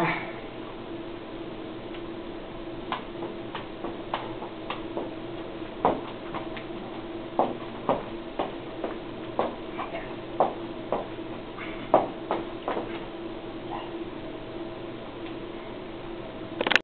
Ah.